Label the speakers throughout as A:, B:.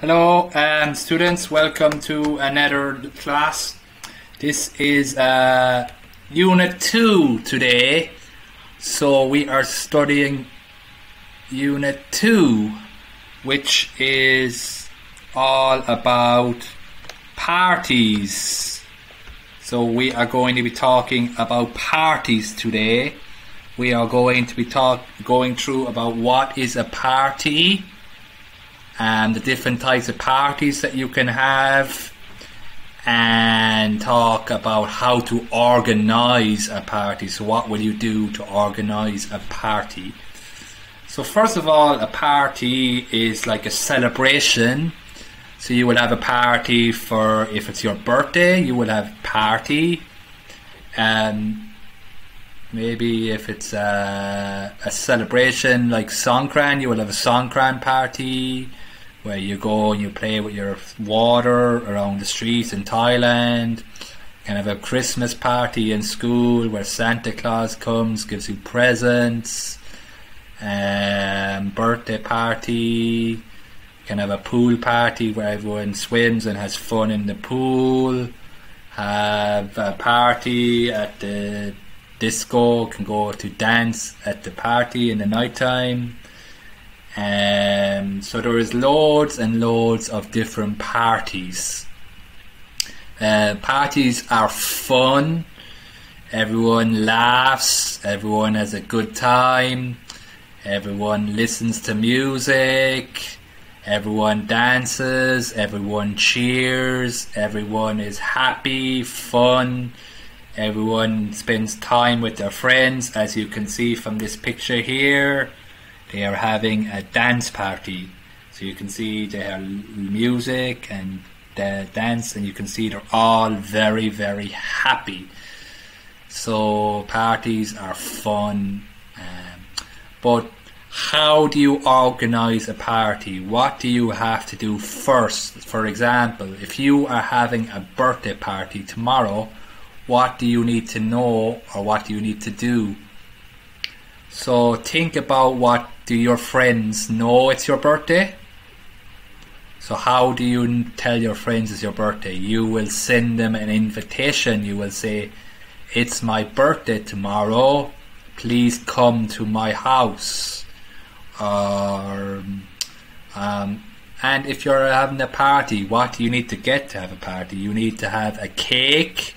A: Hello, um, students. Welcome to another class. This is uh, Unit 2 today. So we are studying Unit 2, which is all about parties. So we are going to be talking about parties today. We are going to be talk going through about what is a party and the different types of parties that you can have and talk about how to organize a party. So what will you do to organize a party? So first of all, a party is like a celebration. So you will have a party for if it's your birthday, you will have party. Um, maybe if it's a, a celebration like Songkran, you will have a Songkran party where you go and you play with your water around the streets in Thailand. Kind of a Christmas party in school where Santa Claus comes, gives you presents. Um, birthday party. Kind of a pool party where everyone swims and has fun in the pool. Have a party at the disco. Can go to dance at the party in the night time um, so there is loads and loads of different parties. Uh, parties are fun. Everyone laughs. Everyone has a good time. Everyone listens to music. Everyone dances. Everyone cheers. Everyone is happy, fun. Everyone spends time with their friends, as you can see from this picture here. They are having a dance party. So you can see they have music and the dance, and you can see they're all very, very happy. So parties are fun. Um, but how do you organize a party? What do you have to do first? For example, if you are having a birthday party tomorrow, what do you need to know or what do you need to do? So think about what do your friends know it's your birthday? So how do you tell your friends it's your birthday? You will send them an invitation. You will say, "It's my birthday tomorrow. Please come to my house." Or, um, and if you're having a party, what do you need to get to have a party? You need to have a cake.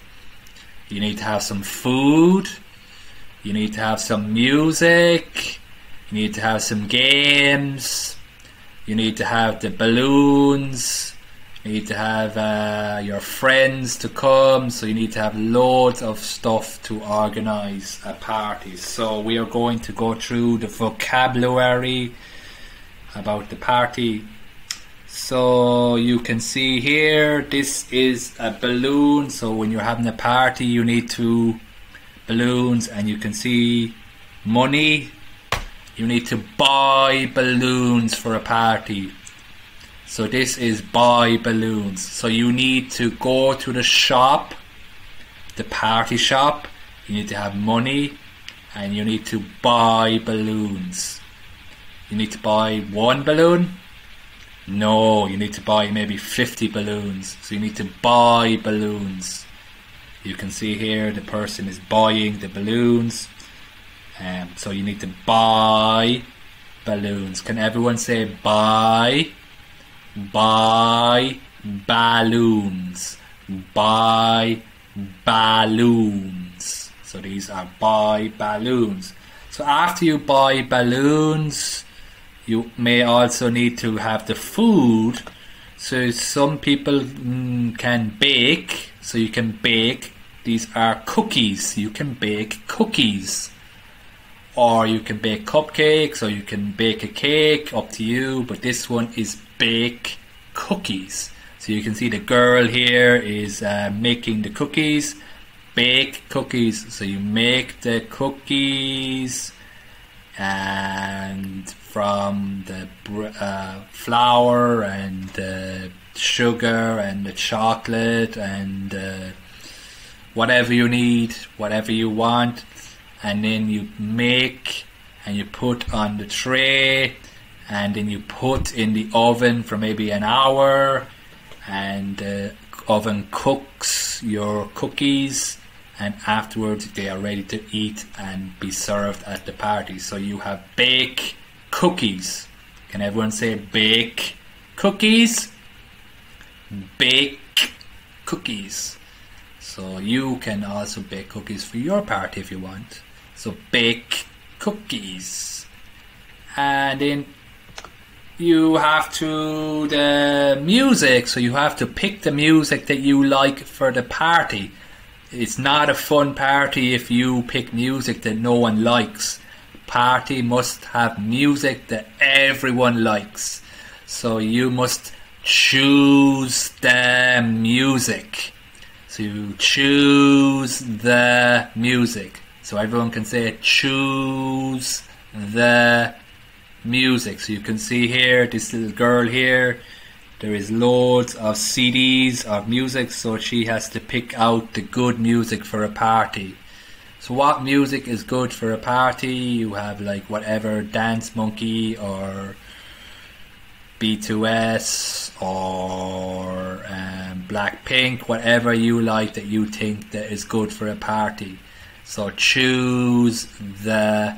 A: You need to have some food. You need to have some music. You need to have some games. You need to have the balloons. You need to have uh, your friends to come. So you need to have loads of stuff to organize a party. So we are going to go through the vocabulary about the party. So you can see here, this is a balloon. So when you're having a party, you need to balloons, and you can see money you need to buy balloons for a party. So this is buy balloons. So you need to go to the shop, the party shop. You need to have money and you need to buy balloons. You need to buy one balloon? No, you need to buy maybe 50 balloons. So you need to buy balloons. You can see here the person is buying the balloons. Um, so you need to buy balloons. Can everyone say buy? Buy balloons. Buy balloons. So these are buy balloons. So after you buy balloons, you may also need to have the food. So some people mm, can bake. So you can bake. These are cookies. You can bake cookies or you can bake cupcakes or you can bake a cake up to you but this one is bake cookies. So you can see the girl here is uh, making the cookies. Bake cookies. So you make the cookies and from the uh, flour and the sugar and the chocolate and uh, whatever you need whatever you want and then you make and you put on the tray and then you put in the oven for maybe an hour, and the oven cooks your cookies, and afterwards they are ready to eat and be served at the party. So you have bake cookies. Can everyone say bake cookies? Bake cookies. So you can also bake cookies for your party if you want. So bake cookies. And then you have to the music, so you have to pick the music that you like for the party. It's not a fun party if you pick music that no one likes. Party must have music that everyone likes. So you must choose the music. So you choose the music. So everyone can say choose the music. So you can see here, this little girl here, there is loads of CDs of music, so she has to pick out the good music for a party. So what music is good for a party? You have like whatever Dance Monkey or BTS or um, Blackpink, whatever you like that you think that is good for a party. So choose the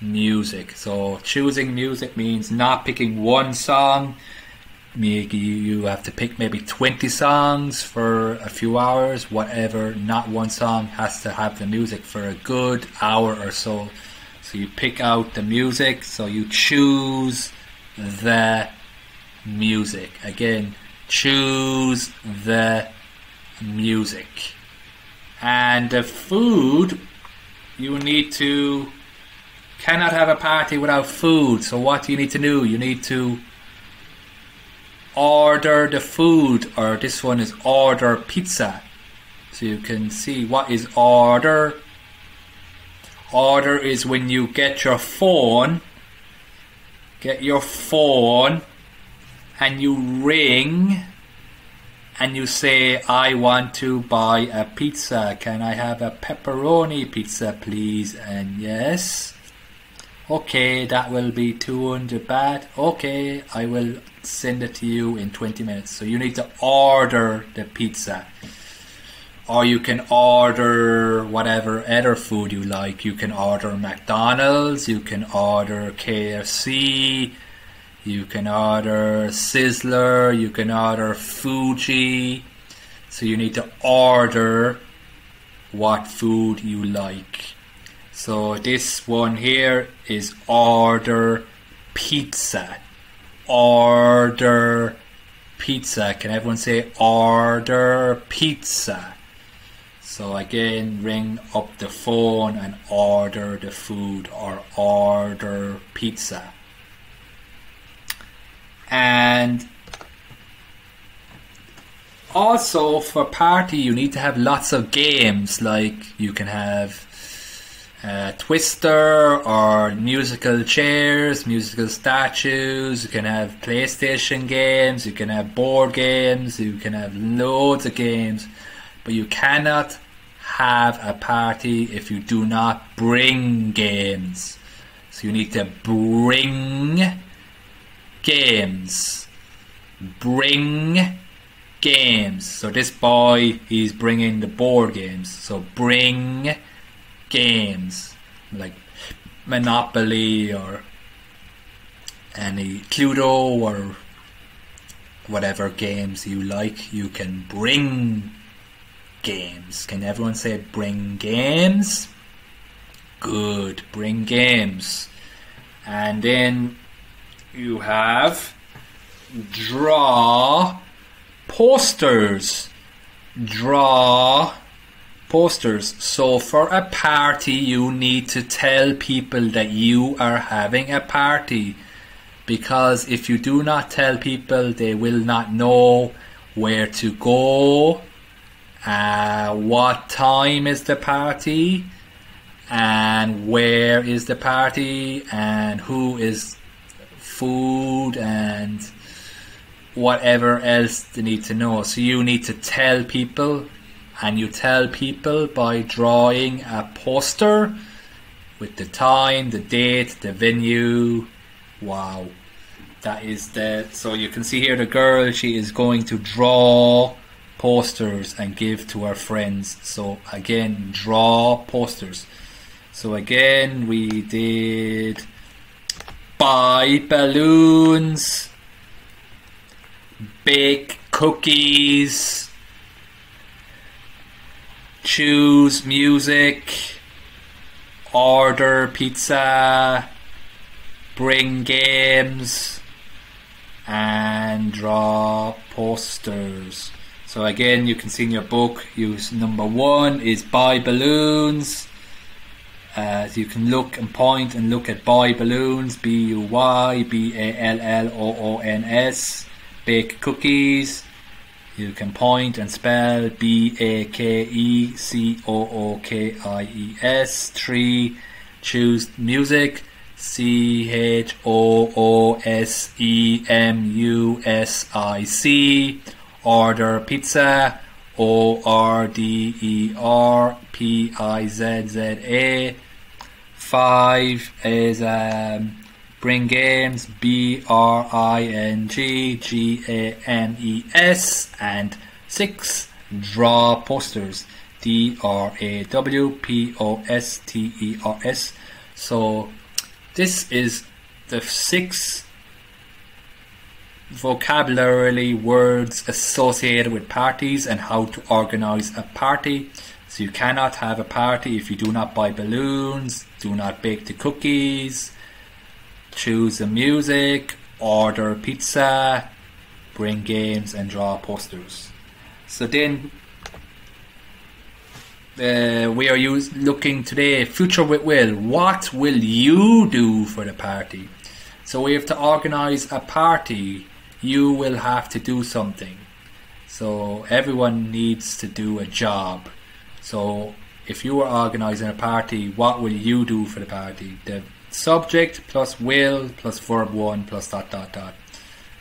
A: music. So choosing music means not picking one song. You have to pick maybe 20 songs for a few hours, whatever. Not one song has to have the music for a good hour or so. So you pick out the music, so you choose the music. Again, choose the music. And the food, you need to cannot have a party without food. So what do you need to do? You need to order the food, or this one is order pizza. So you can see what is order. Order is when you get your phone, get your phone and you ring and you say, I want to buy a pizza. Can I have a pepperoni pizza, please? And yes. Okay, that will be 200 baht. Okay, I will send it to you in 20 minutes. So you need to order the pizza. Or you can order whatever other food you like. You can order McDonald's, you can order KFC, you can order Sizzler, you can order Fuji. So you need to order what food you like. So this one here is order pizza. Order pizza. Can everyone say order pizza? So again, ring up the phone and order the food or order pizza and also for party you need to have lots of games. Like you can have uh, twister or musical chairs musical statues. You can have playstation games. You can have board games. You can have loads of games. But you cannot have a party if you do not bring games. So you need to bring games. Bring games. So this boy, he's bringing the board games. So bring games. Like Monopoly or any Cluedo or whatever games you like, you can bring games. Can everyone say bring games? Good, bring games. And then you have draw posters. Draw posters. So for a party, you need to tell people that you are having a party. Because if you do not tell people, they will not know where to go, uh, what time is the party, and where is the party, and who is food and whatever else they need to know. So you need to tell people, and you tell people by drawing a poster with the time, the date, the venue. Wow. That is the so you can see here the girl she is going to draw posters and give to her friends. So again, draw posters. So again, we did buy balloons, bake cookies, choose music, order pizza, bring games, and draw posters. So again, you can see in your book, use number one is buy balloons. Uh, so you can look and point and look at buy balloons, B U Y B A L L O O N S, bake cookies. You can point and spell B A K E C O O K I E S. Three, choose music. C H O O S E M U S I C. Order pizza. O R D E R P I Z Z A. Five is um, bring games. B R I N G G A M E S. And six draw posters. D R A W P O S T E R S. So this is the six vocabulary words associated with parties and how to organize a party. So you cannot have a party if you do not buy balloons, do not bake the cookies, choose the music, order pizza, bring games and draw posters. So then uh, we are use, looking today future with will. What will you do for the party? So we have to organize a party. You will have to do something. So everyone needs to do a job. So if you were organizing a party, what will you do for the party? The subject plus will plus verb one plus dot dot dot.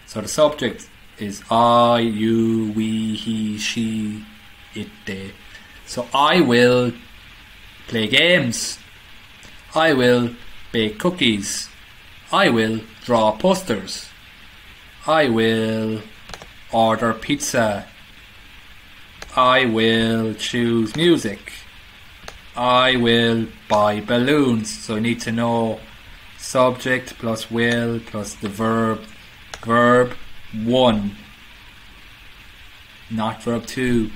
A: So the subject is I, you, we, he, she, it, they. So I will play games. I will bake cookies. I will draw posters. I will order pizza. I will choose music. I will buy balloons. So I need to know subject plus will plus the verb. Verb 1. Not verb 2.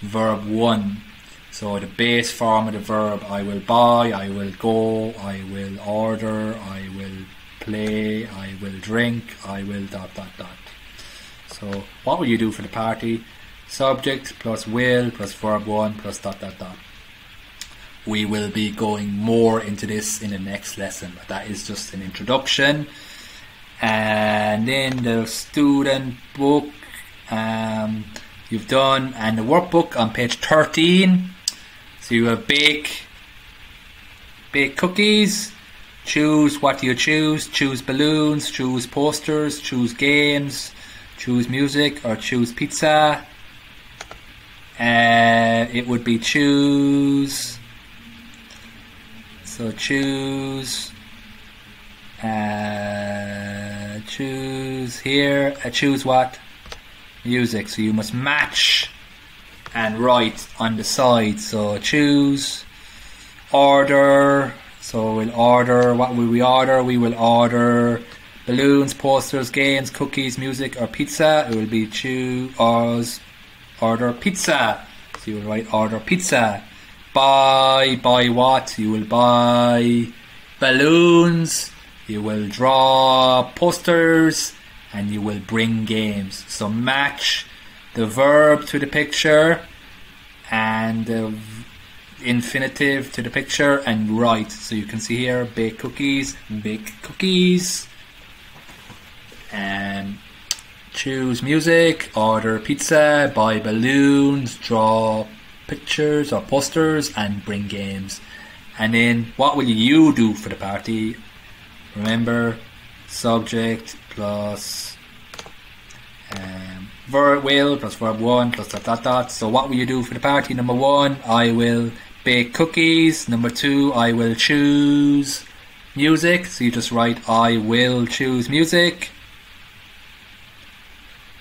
A: Verb 1. So the base form of the verb I will buy, I will go, I will order, I will play, I will drink, I will dot dot dot. So what will you do for the party? Subject plus will plus verb 1 plus dot dot dot. We will be going more into this in the next lesson, but that is just an introduction. And then the student book um, you've done, and the workbook on page 13. So you have bake, bake cookies. Choose what do you choose? Choose balloons, choose posters, choose games, choose music, or choose pizza. And it would be choose. So choose. Uh, choose here. Uh, choose what? Music. So you must match and write on the side. So choose. Order. So we'll order. What will we order? We will order balloons, posters, games, cookies, music, or pizza. It will be choose order pizza. So you will write order pizza. Buy buy what? You will buy balloons. You will draw posters, and you will bring games. So match the verb to the picture and the infinitive to the picture and write. So you can see here bake cookies, bake cookies, and choose music, order pizza, buy balloons, draw pictures or posters, and bring games. And then what will you do for the party? Remember, subject plus um, verb will plus verb one plus dot dot dot. So what will you do for the party? Number one, I will bake cookies. Number two, I will choose music. So you just write I will choose music.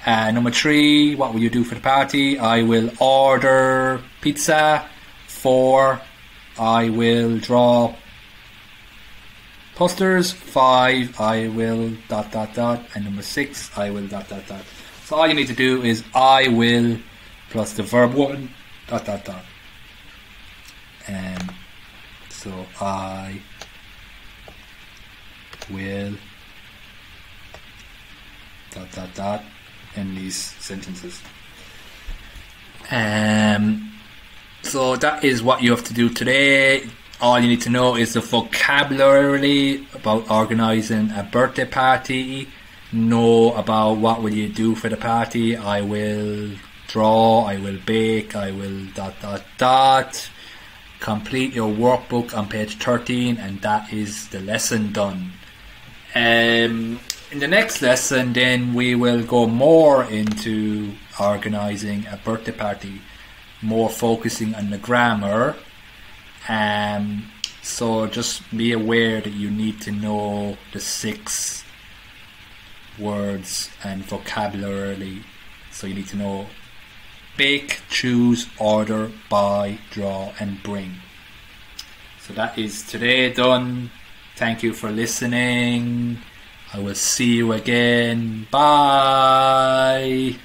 A: Uh, number three, what will you do for the party? I will order pizza. Four, I will draw posters. Five, I will dot dot dot. And number six, I will dot dot dot. So all you need to do is I will plus the verb one dot dot dot. And so I will dot dot dot in these sentences. Um, so that is what you have to do today. All you need to know is the vocabulary about organising a birthday party. Know about what will you do for the party. I will draw. I will bake. I will dot dot dot. Complete your workbook on page thirteen, and that is the lesson done. Um, in the next lesson, then we will go more into organising a birthday party, more focusing on the grammar. Um, so just be aware that you need to know the six words and vocabulary. So you need to know bake, choose, order, buy, draw, and bring. So that is today done. Thank you for listening. I will see you again. Bye.